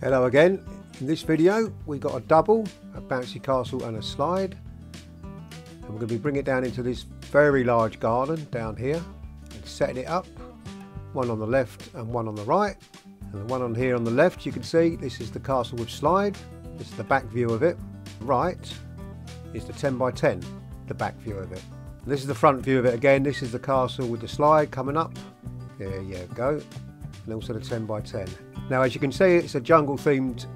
Hello again. In this video we got a double, a bouncy castle and a slide. And we're going to be bringing it down into this very large garden down here and setting it up. One on the left and one on the right. And the one on here on the left you can see this is the castle with slide. This is the back view of it. Right is the 10 by 10, the back view of it. And this is the front view of it again. This is the castle with the slide coming up. There you go. And also the 10 by 10. Now as you can see it's a jungle themed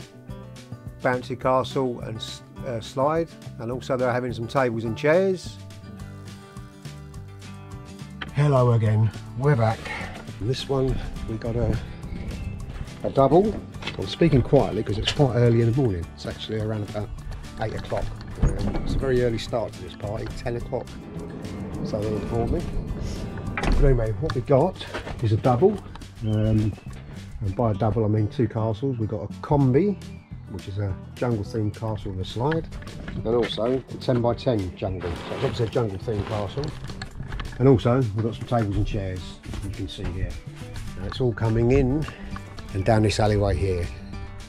bouncy castle and uh, slide and also they're having some tables and chairs. Hello again, we're back. This one we got a, a double. I'm speaking quietly because it's quite early in the morning. It's actually around about 8 o'clock. It's a very early start to this party, 10 o'clock. So they informed me. But anyway, what we got is a double. Um, and by a double I mean two castles. We've got a combi, which is a jungle themed castle with a slide. And also a 10 by 10 jungle. So it's obviously a jungle themed castle. And also we've got some tables and chairs, you can see here. It's all coming in and down this alleyway here,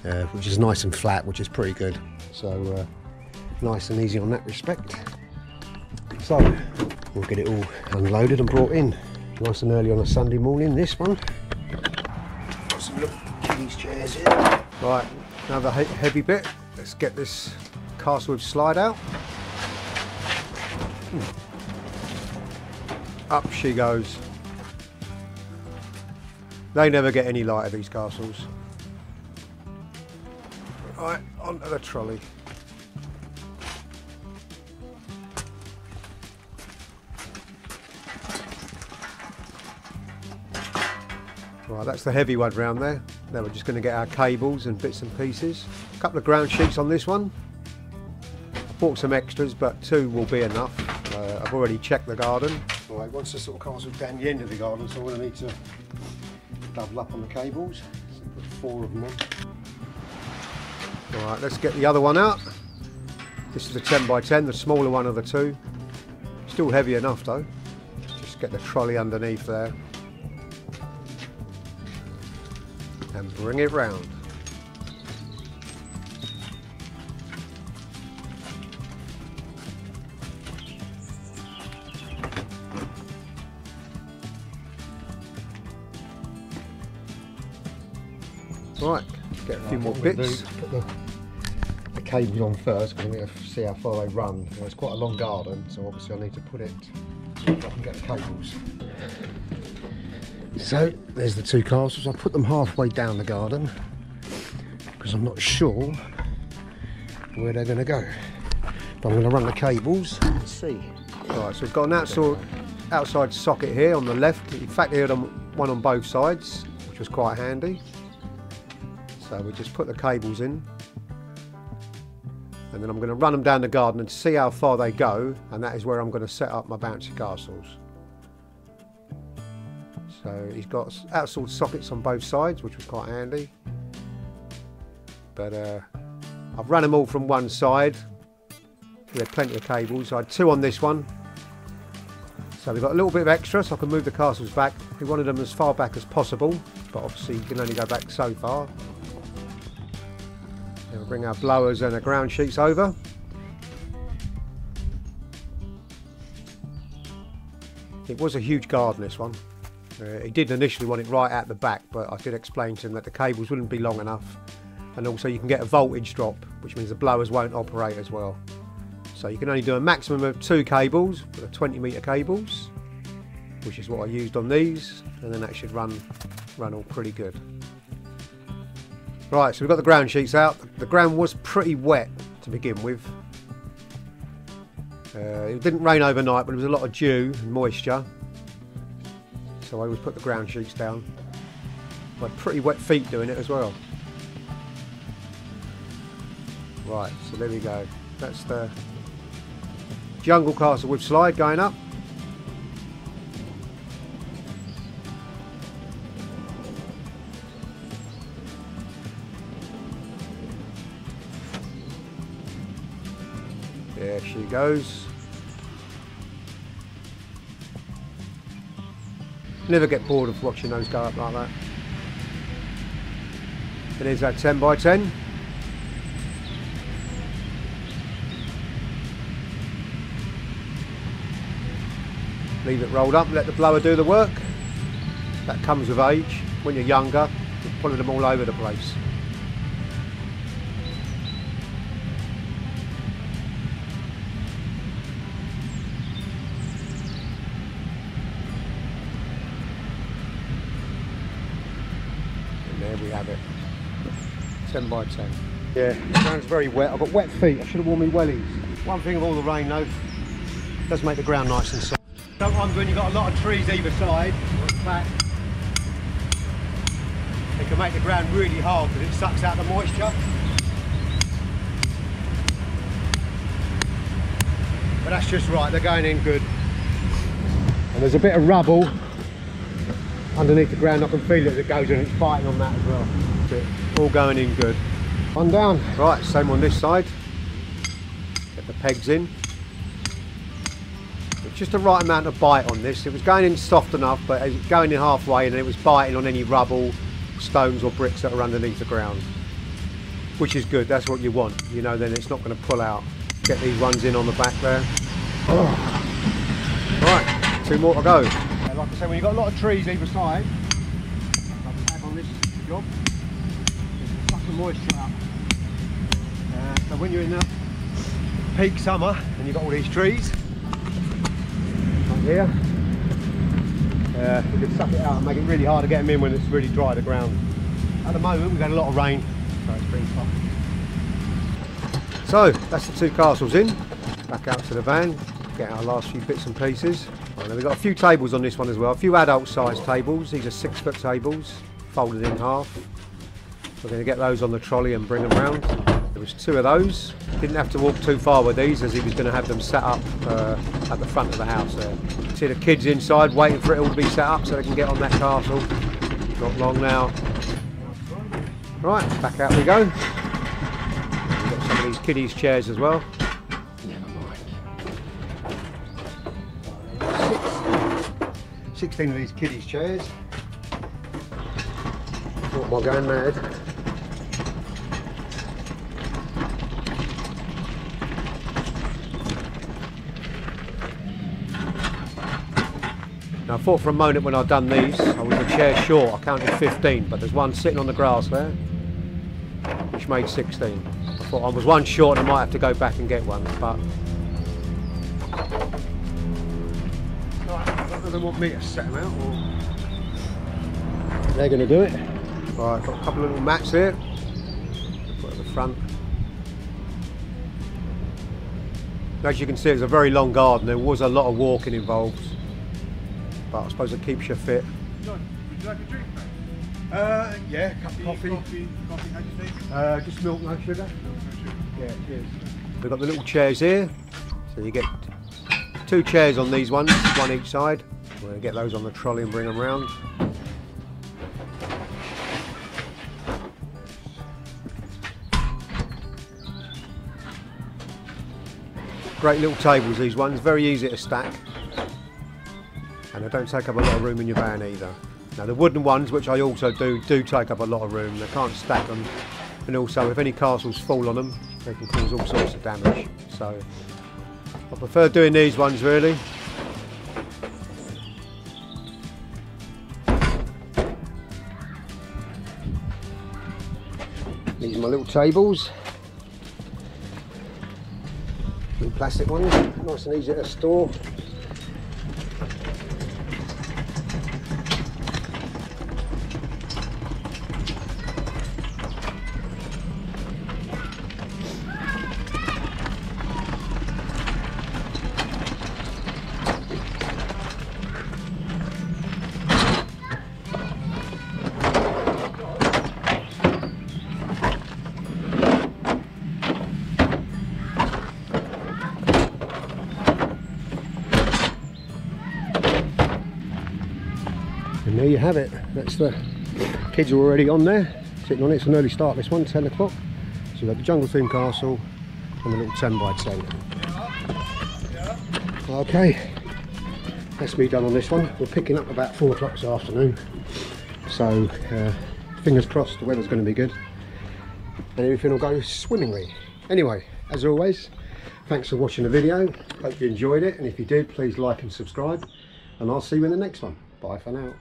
uh, which is nice and flat, which is pretty good. So uh, nice and easy on that respect. So we'll get it all unloaded and brought in. Nice and early on a Sunday morning, this one some little kiddies chairs here. Right, another he heavy bit. Let's get this castle with slide out. Hmm. Up she goes. They never get any lighter, these castles. Right, onto the trolley. Right, that's the heavy one round there. Now we're just going to get our cables and bits and pieces. A couple of ground sheets on this one. I bought some extras, but two will be enough. Uh, I've already checked the garden. Right, once this sort of castle down the end of the garden, so I'm going to need to double up on the cables. So put four of them on. Alright, let's get the other one out. This is a 10 by 10, the smaller one of the two. Still heavy enough though. Just get the trolley underneath there. And bring it round. Right, get a few more bits. Put the, the cables on first because I need to see how far they run. Well, it's quite a long garden, so obviously I need to put it so I can get the cables. So there's the two castles. I put them halfway down the garden because I'm not sure where they're going to go. But I'm going to run the cables and see. Right, so we've got an outside, outside socket here on the left. In fact, here one on both sides, which was quite handy. So we just put the cables in. And then I'm going to run them down the garden and see how far they go. And that is where I'm going to set up my bouncy castles. So he's got outsourced sockets on both sides, which was quite handy. But uh, I've run them all from one side. We had plenty of cables. I had two on this one. So we've got a little bit of extra, so I can move the castles back. We wanted them as far back as possible, but obviously you can only go back so far. Then we'll bring our blowers and our ground sheets over. It was a huge garden, this one. Uh, he did initially want it right at the back, but I did explain to him that the cables wouldn't be long enough. And also you can get a voltage drop, which means the blowers won't operate as well. So you can only do a maximum of two cables, with 20 metre cables, which is what I used on these, and then that should run, run all pretty good. Right, so we've got the ground sheets out. The ground was pretty wet to begin with. Uh, it didn't rain overnight, but there was a lot of dew and moisture, so I always put the ground sheets down. My pretty wet feet doing it as well. Right, so there we go. That's the jungle castle with slide going up. There she goes. Never get bored of watching those go up like that. And here's that 10 by 10. Leave it rolled up, let the blower do the work. That comes with age. When you're younger, you're pulling them all over the place. There we have it. 10 by 10. Yeah, the ground's very wet. I've got wet feet. I should have worn my wellies. One thing of all the rain though, does make the ground nice and soft. Sometimes when you've got a lot of trees either side, it can make the ground really hard because it sucks out the moisture. But that's just right, they're going in good. And there's a bit of rubble underneath the ground, I can feel it as it goes in, it's biting on that as well. All going in good. One down. Right, same on this side. Get the pegs in. It's just the right amount of bite on this. It was going in soft enough, but it was going in halfway and it was biting on any rubble, stones or bricks that are underneath the ground. Which is good, that's what you want. You know, then it's not going to pull out. Get these ones in on the back there. Oh. Right, two more to go. Like I said, when you've got a lot of trees either side, like on this job, it's sucking moisture. Uh, so when you're in the peak summer and you've got all these trees, like here, uh, you can suck it out and make it really hard to get them in when it's really dry, the ground. At the moment we've had a lot of rain, so it's been. So, that's the two castles in. Back out to the van, get our last few bits and pieces. Right, we've got a few tables on this one as well, a few adult sized tables. These are six foot tables, folded in half. We're going to get those on the trolley and bring them round. There was two of those. Didn't have to walk too far with these as he was going to have them set up uh, at the front of the house there. See the kids inside waiting for it all to be set up so they can get on that castle. Not long now. Right, back out we go. We've got some of these kiddies chairs as well. 16 of these kiddies chairs. Am I going mad? Now I thought for a moment when I'd done these, I was a chair short, I counted 15, but there's one sitting on the grass there, which made 16. I thought I was one short and I might have to go back and get one, but... they want me to set them out, or... They're going to do it. Right, I've got a couple of little mats here. Put at the front. As you can see, it's a very long garden. There was a lot of walking involved but I suppose it keeps you fit. John, would you like a drink, mate? Uh, yeah, a cup of coffee. Coffee, coffee, how do you think? Uh, just milk, no sugar. No, no sugar. Yeah, cheers. We've got the little chairs here, so you get two chairs on these ones, one each side. We're going to get those on the trolley and bring them round. Great little tables these ones, very easy to stack. And they don't take up a lot of room in your van either. Now the wooden ones, which I also do, do take up a lot of room. They can't stack them. And also if any castles fall on them, they can cause all sorts of damage. So I prefer doing these ones really. These are my little tables. Little plastic ones, nice and easy to store. And there you have it. That's the kids are already on there, sitting on it. It's an early start this one, 10 o'clock. So we've got the jungle theme castle and the little 10 by 10. Okay, that's me done on this one. We're picking up about 4 o'clock this afternoon. So uh, fingers crossed the weather's going to be good and everything will go swimmingly. Anyway, as always, thanks for watching the video. Hope you enjoyed it and if you did, please like and subscribe and I'll see you in the next one. Bye for now.